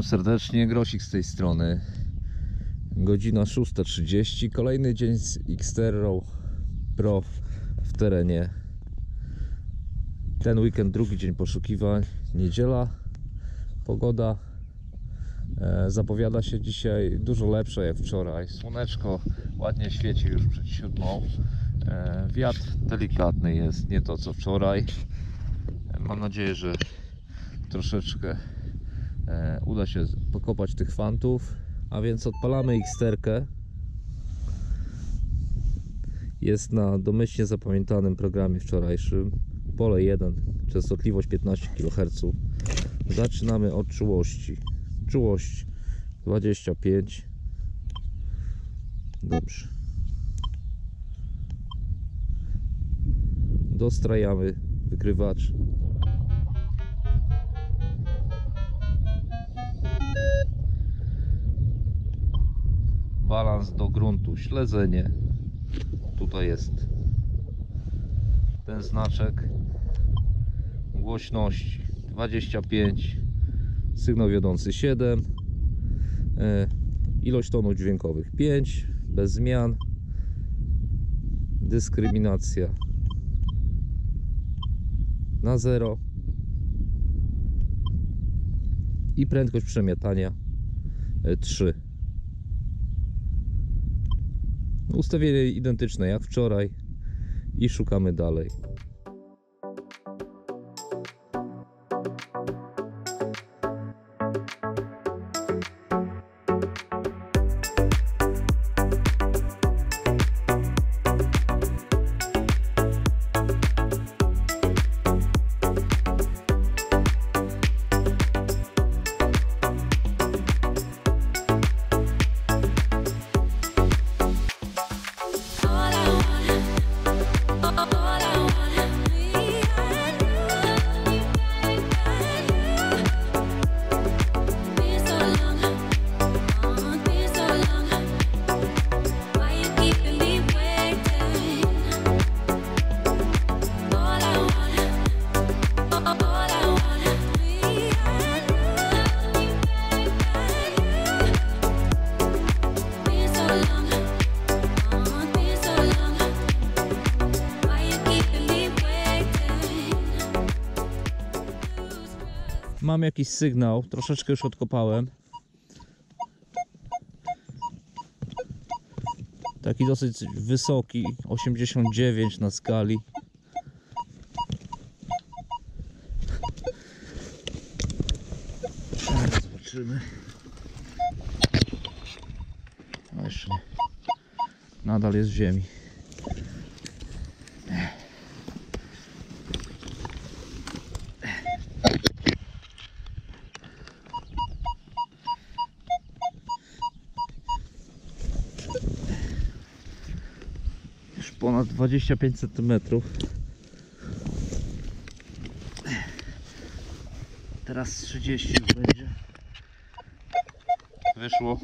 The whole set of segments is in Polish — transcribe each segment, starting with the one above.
Witam serdecznie, Grosik z tej strony. Godzina 6.30, kolejny dzień z Xterra Pro w terenie. Ten weekend, drugi dzień poszukiwań, niedziela, pogoda e, zapowiada się dzisiaj dużo lepsza jak wczoraj. Słoneczko ładnie świeci już przed siódmą. E, wiatr delikatny jest, nie to co wczoraj. E, Mam nadzieję, że troszeczkę uda się pokopać tych fantów. A więc odpalamy Xterkę. Jest na domyślnie zapamiętanym programie wczorajszym. Pole 1, częstotliwość 15 kHz. Zaczynamy od czułości. Czułość 25. Dobrze. Dostrajamy wykrywacz. Do gruntu, śledzenie. Tutaj jest ten znaczek głośności 25, sygnał wiodący 7, e, ilość tonów dźwiękowych 5, bez zmian, dyskryminacja na 0 i prędkość przemiatania e, 3. Ustawienie identyczne jak wczoraj i szukamy dalej. Mam jakiś sygnał, troszeczkę już odkopałem. Taki dosyć wysoki, 89 na skali. Zobaczymy. No jeszcze. Nadal jest w ziemi. 25 cm. Teraz 30 już będzie. Wyszło.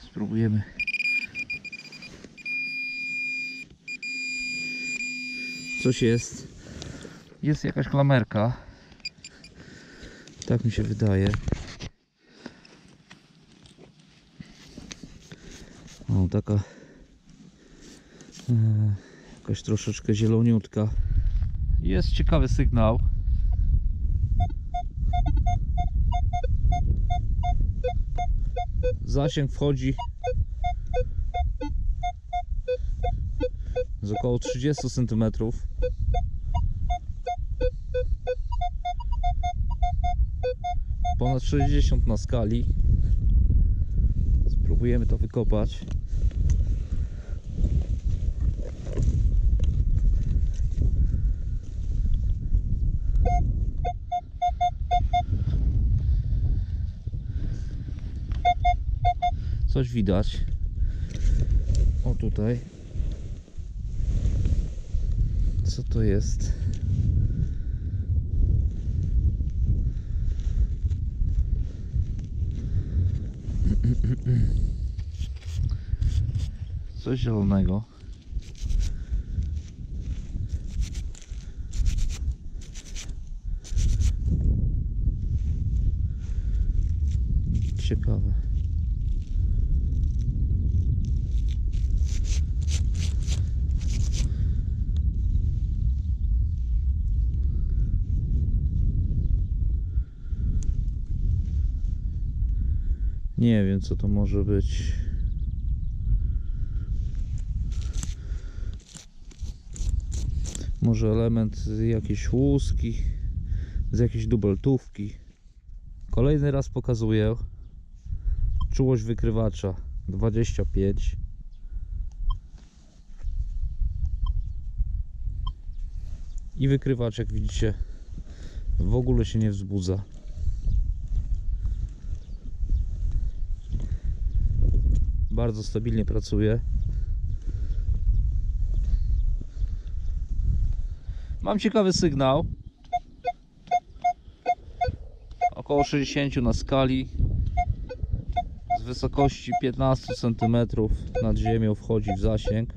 Spróbujemy. Coś jest. Jest jakaś klamerka. Tak mi się wydaje. O, taka e, jakaś troszeczkę zieloniutka. Jest ciekawy sygnał. Zasięg wchodzi z około 30 centymetrów. Ponad 60 na skali. Spróbujemy to wykopać. Coś widać. O tutaj. Co to jest? Coś zielonego. ciekawe. Nie wiem co to może być. Może element z jakiejś łuski, z jakiejś dubeltówki. Kolejny raz pokazuję. Czułość wykrywacza 25. I wykrywacz, jak widzicie, w ogóle się nie wzbudza. Bardzo stabilnie pracuje. Mam ciekawy sygnał. Około 60 na skali. Z wysokości 15 cm nad ziemią wchodzi w zasięg.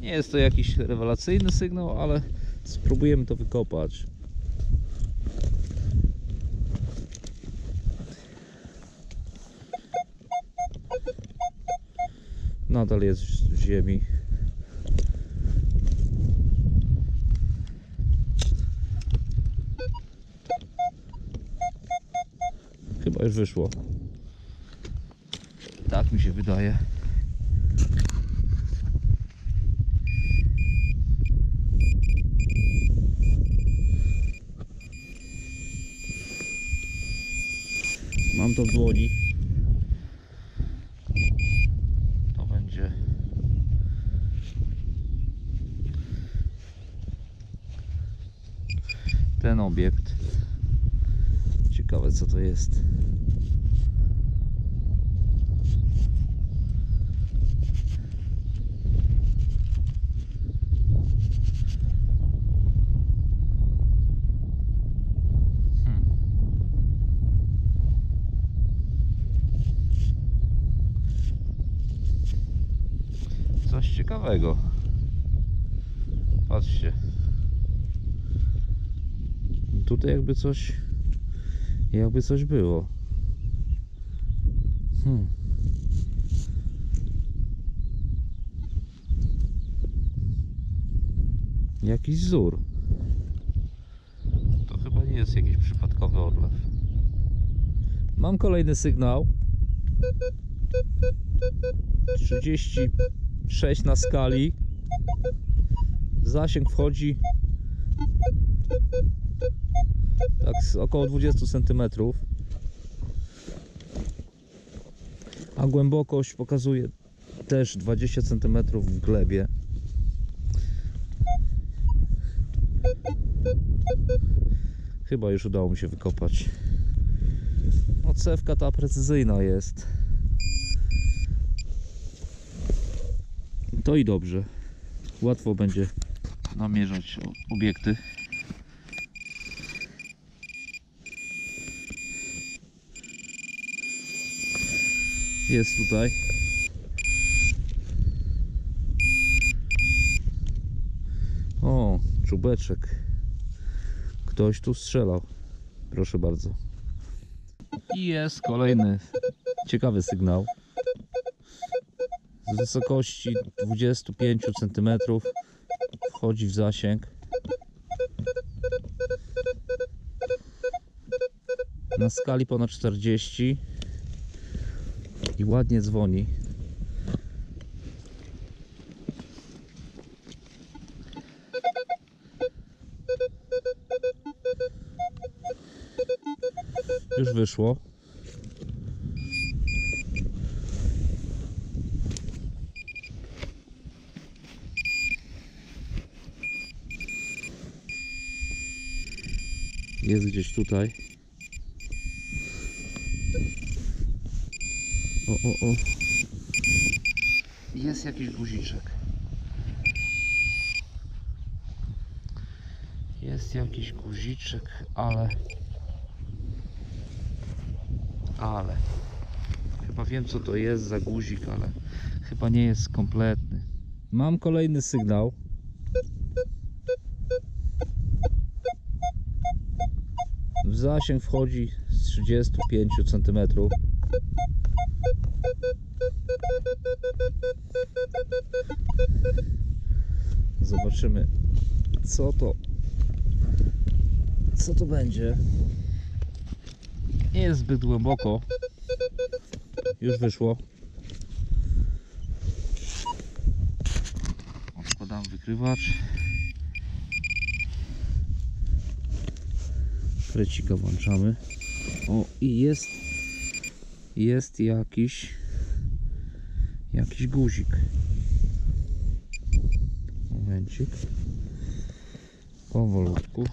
Nie jest to jakiś rewelacyjny sygnał, ale spróbujemy to wykopać. Nadal jest w ziemi. Chyba już wyszło. Tak mi się wydaje. Mam to w dłoni. To będzie ten obiekt. Ciekawe co to jest. Hmm. Coś ciekawego. Patrzcie. Tutaj jakby coś jakby coś było. Hmm. Jakiś wzór. To chyba nie jest jakiś przypadkowy odlew. Mam kolejny sygnał. 36 na skali. Zasięg wchodzi tak około 20 cm. A głębokość pokazuje też 20 cm w glebie. Chyba już udało mi się wykopać. Odsewka ta precyzyjna jest. To i dobrze. Łatwo będzie namierzać obiekty. Jest tutaj. O, czubeczek. Ktoś tu strzelał. Proszę bardzo. I jest kolejny ciekawy sygnał. Z wysokości 25 cm wchodzi w zasięg. Na skali ponad 40 i ładnie dzwoni. Już wyszło. Jest gdzieś tutaj. O. Jest jakiś guziczek. Jest jakiś guziczek, ale. Ale. Chyba wiem co to jest za guzik, ale chyba nie jest kompletny. Mam kolejny sygnał. W zasięg wchodzi z 35 cm. Zobaczymy co to co to będzie. Nie jest zbyt głęboko. Już wyszło. Odkładam wykrywacz. Krecika włączamy. O i jest jest jakiś jakiś guzik. Momencik. Powolutku.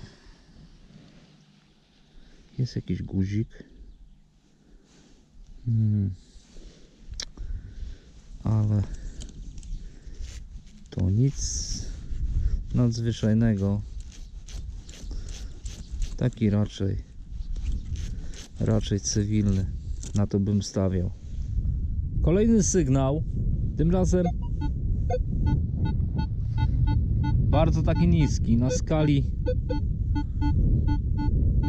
Jest jakiś guzik. Hmm. Ale to nic nadzwyczajnego. Taki raczej raczej cywilny. Na to bym stawiał. Kolejny sygnał. Tym razem bardzo taki niski. Na skali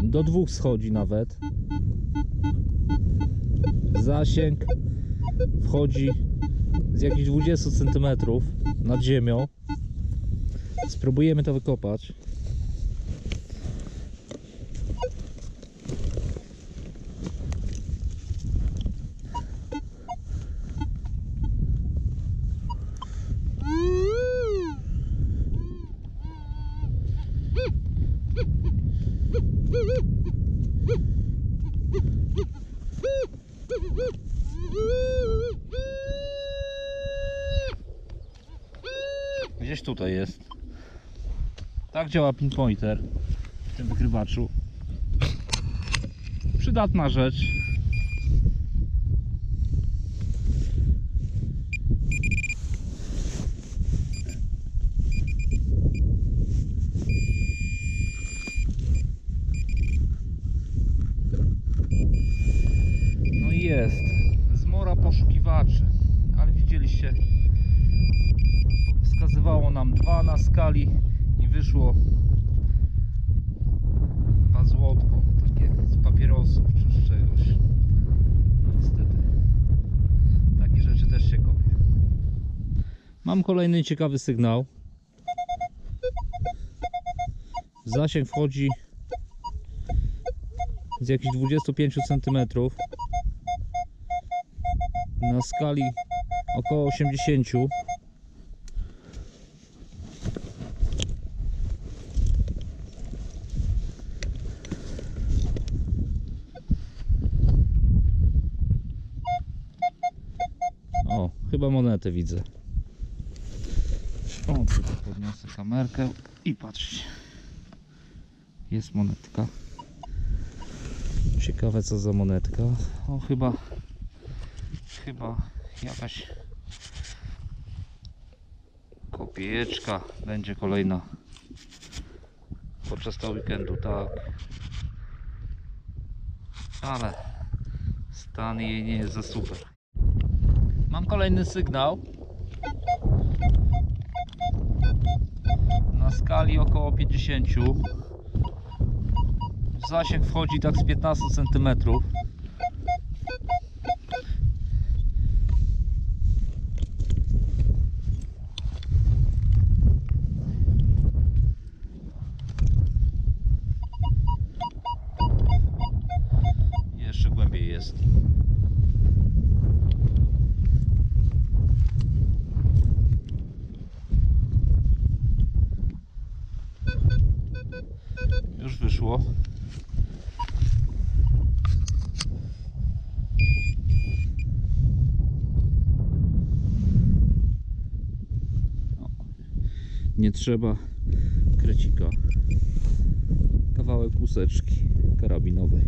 do dwóch schodzi nawet. Zasięg wchodzi z jakichś 20 cm nad ziemią. Spróbujemy to wykopać. Gdzieś tutaj jest. Tak działa pinpointer w tym wykrywaczu. Przydatna rzecz. No i jest. Zmora poszukiwaczy. Ale widzieliście, wskazywało nam dwa na skali i wyszło złotko takie z papierosów czy z czegoś no niestety takie rzeczy też się kopie mam kolejny ciekawy sygnał zasięg wchodzi z jakichś 25 cm na skali około 80 O, chyba monetę widzę. O, tylko podniosę kamerkę i patrzcie. Jest monetka. Ciekawe co za monetka. O, chyba chyba jakaś kopieczka będzie kolejna podczas tego weekendu, tak. Ale stan jej nie jest za super. Mam kolejny sygnał. Skali około 50. W zasięg wchodzi tak z 15 cm. Nie trzeba krecika. Kawałek łuseczki karabinowej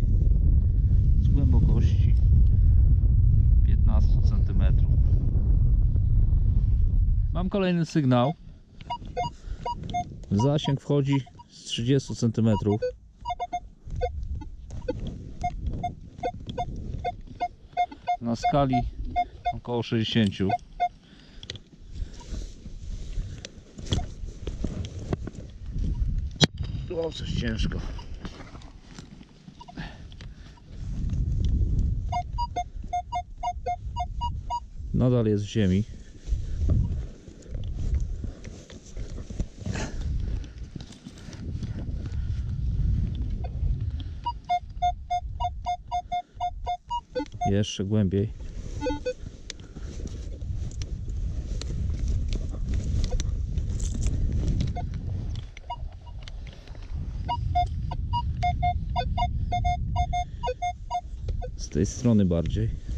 z głębokości 15 cm. Mam kolejny sygnał. W zasięg wchodzi z 30 cm. skali około 60 o coś ciężko. Nadal jest w ziemi. Jeszcze głębiej. Z tej strony bardziej.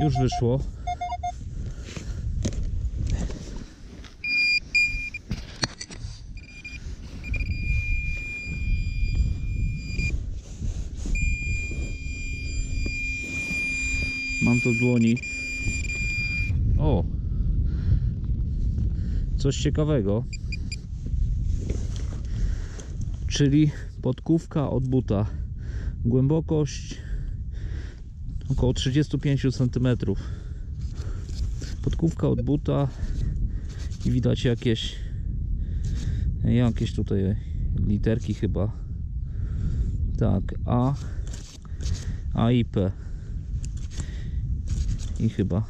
Już wyszło. Mam to dłoni. O! Coś ciekawego. Czyli podkówka od buta. Głębokość około 35 cm. Podkówka od buta i widać jakieś jakieś tutaj literki chyba. Tak, A A i P. I chyba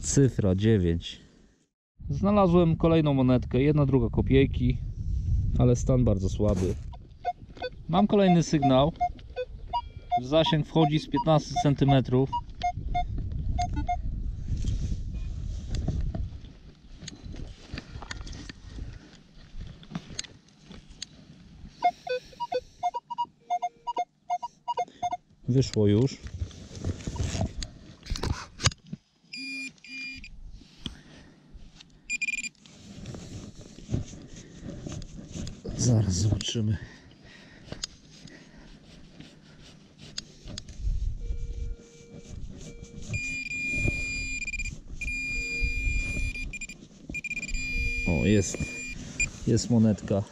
cyfra 9. Znalazłem kolejną monetkę, jedna druga kopiejki, ale stan bardzo słaby. Mam kolejny sygnał. W zasięg wchodzi z 15 cm. Wyszło już. Zaraz zobaczymy. Jest. Jest monetka.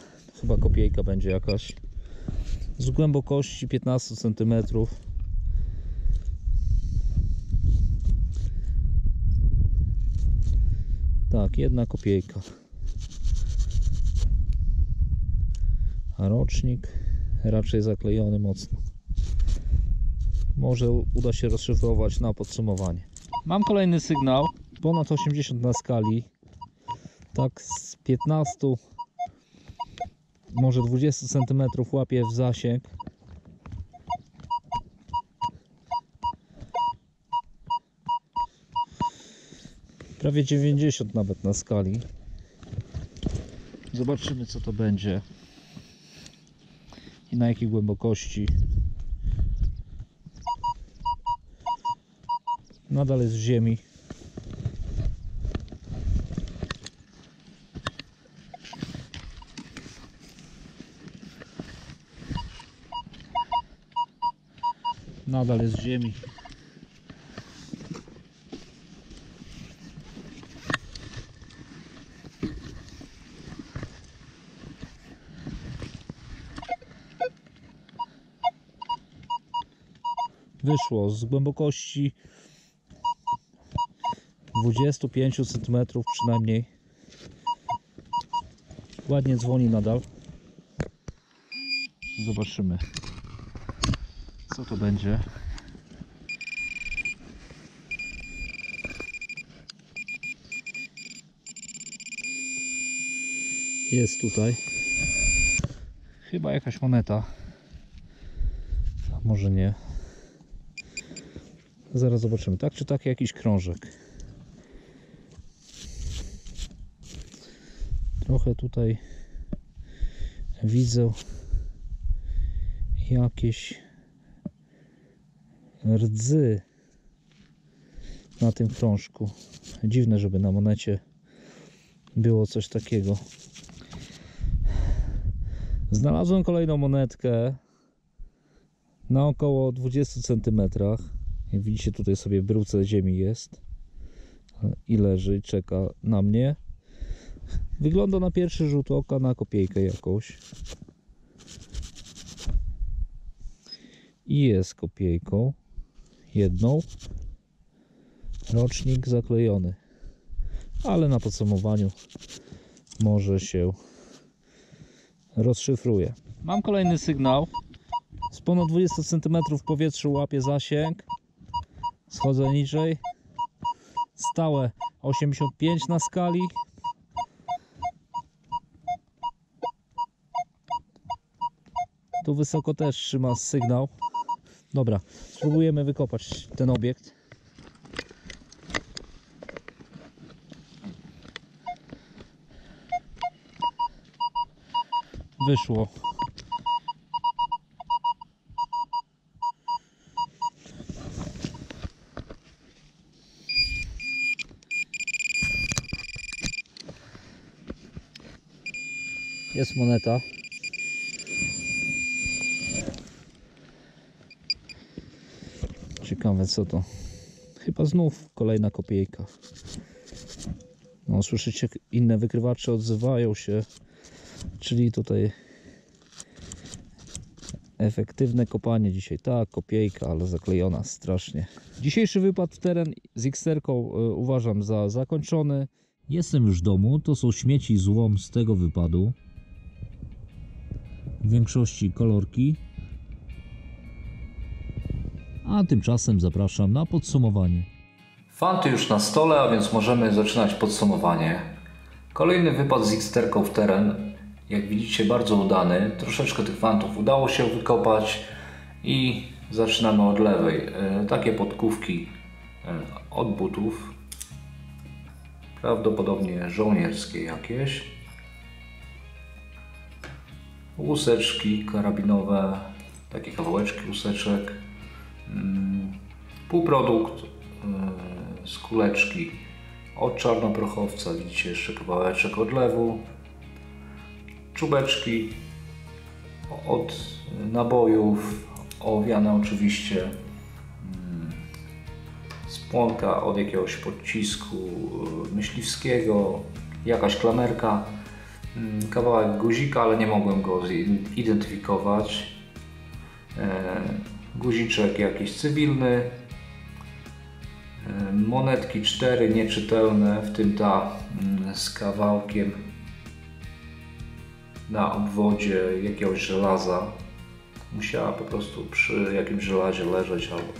Chyba kopiejka będzie jakaś. Z głębokości 15 cm. Tak, jedna kopiejka. A rocznik raczej zaklejony mocno. Może uda się rozszyfrować na podsumowanie. Mam kolejny sygnał, ponad 80 na skali. Tak z 15, może 20 cm łapie w zasięg. Prawie 90 nawet na skali. Zobaczymy co to będzie i na jakiej głębokości. Nadal jest w ziemi. Nadal jest ziemi. wyszło z głębokości 25 cm przynajmniej. Ładnie dzwoni nadal. Zobaczymy, co to będzie. Jest tutaj. Chyba jakaś moneta. A może nie. Zaraz zobaczymy, tak czy tak jakiś krążek. Trochę tutaj widzę jakieś rdzy na tym krążku. Dziwne, żeby na monecie było coś takiego. Znalazłem kolejną monetkę na około 20 centymetrach. Jak widzicie, tutaj sobie bróce ziemi jest i leży i czeka na mnie. Wygląda na pierwszy rzut oka na kopiejkę jakąś. I jest kopiejką. Jedną. Rocznik zaklejony. Ale na podsumowaniu może się rozszyfruje. Mam kolejny sygnał. Z ponad 20 cm w powietrzu łapię zasięg. Schodzę niżej. Stałe 85 na skali. Tu wysoko też trzyma sygnał. Dobra, spróbujemy wykopać ten obiekt. Wyszło. Jest moneta. Ciekawe co to. Chyba znów kolejna kopiejka. No słyszycie, inne wykrywacze odzywają się. Czyli tutaj efektywne kopanie dzisiaj. Tak, kopiejka, ale zaklejona strasznie. Dzisiejszy wypad w teren z Xterką y, uważam za zakończony. Jestem już w domu. To są śmieci złom z tego wypadu. W większości kolorki. A tymczasem zapraszam na podsumowanie. Fanty już na stole, a więc możemy zaczynać podsumowanie. Kolejny wypad z Xterką w teren. Jak widzicie, bardzo udany. Troszeczkę tych fantów udało się wykopać i zaczynamy od lewej. E, Takie podkówki e, od butów. Prawdopodobnie żołnierskie jakieś. Łuseczki karabinowe, takie kawałeczki łuseczek. Mm, Półprodukt e, z kuleczki od czarnoprochowca. Widzicie jeszcze kawałeczek odlewu czubeczki od nabojów, owiane oczywiście mm, spłonka od jakiegoś podcisku y, myśliwskiego, jakaś klamerka, mm, kawałek guzika, ale nie mogłem go zidentyfikować. Guziczek jakiś cywilny, e, monetki cztery nieczytelne, w tym ta mm, z kawałkiem na obwodzie jakiegoś żelaza. Musiała po prostu przy jakimś żelazie leżeć albo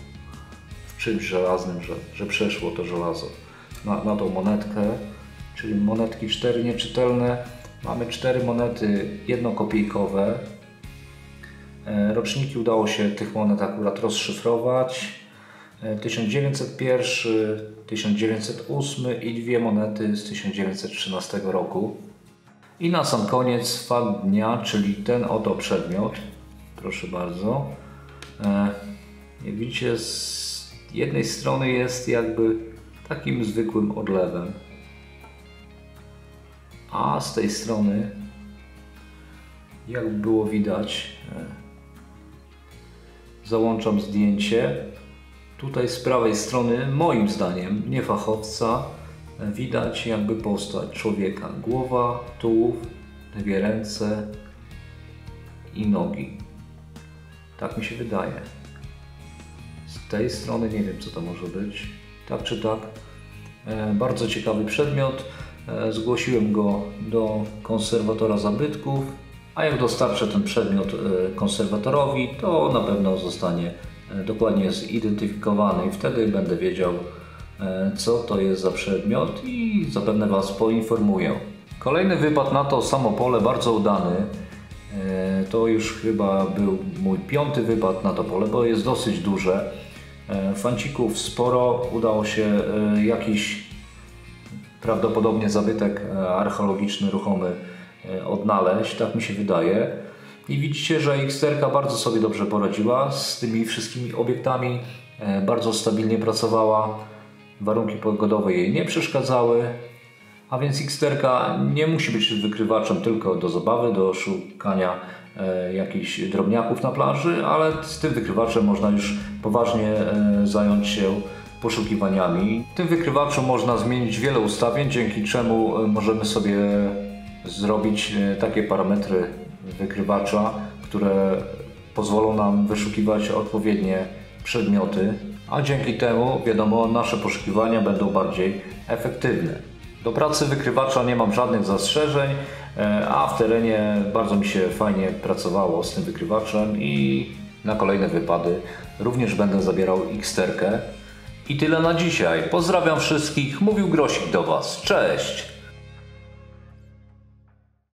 w czymś żelaznym, że, że przeszło to żelazo na, na tą monetkę. Czyli monetki cztery nieczytelne. Mamy cztery monety jednokopiejkowe. E, Roczniki udało się tych monet akurat rozszyfrować. E, 1901, 1908 i dwie monety z 1913 roku. I na sam koniec fakt dnia, czyli ten oto przedmiot. Proszę bardzo. E, Jak widzicie, z jednej strony jest jakby takim zwykłym odlewem, a z tej strony, jak było widać, e, załączam zdjęcie. Tutaj z prawej strony, moim zdaniem, nie fachowca, widać jakby postać człowieka. Głowa, tułów, dwie ręce i nogi. Tak mi się wydaje. Z tej strony nie wiem, co to może być. Tak czy tak. E, bardzo ciekawy przedmiot. E, zgłosiłem go do konserwatora zabytków, a jak dostarczę ten przedmiot e, konserwatorowi, to na pewno zostanie e, dokładnie zidentyfikowany i wtedy będę wiedział, e, co to jest za przedmiot i zapewne Was poinformuję. Kolejny wypad na to samo pole, bardzo udany. To już chyba był mój piąty wypad na to pole, bo jest dosyć duże. Fancików sporo, udało się jakiś prawdopodobnie zabytek archeologiczny, ruchomy odnaleźć, tak mi się wydaje. I widzicie, że Xterka bardzo sobie dobrze poradziła z tymi wszystkimi obiektami, e, bardzo stabilnie pracowała, warunki pogodowe jej nie przeszkadzały, a więc Xterka nie musi być wykrywaczem tylko do zabawy, do szukania e, jakichś drobniaków na plaży, ale z tym wykrywaczem można już poważnie e, zająć się poszukiwaniami. W tym wykrywaczu można zmienić wiele ustawień, dzięki czemu e, możemy sobie zrobić e, takie parametry wykrywacza, które pozwolą nam wyszukiwać odpowiednie przedmioty. a dzięki temu, wiadomo, nasze poszukiwania będą bardziej efektywne. Do pracy wykrywacza nie mam żadnych zastrzeżeń, e, a w terenie bardzo mi się fajnie pracowało z tym wykrywaczem i na kolejne wypady również będę zabierał X-terkę. I tyle na dzisiaj. Pozdrawiam wszystkich. Mówił Grosik do Was. Cześć!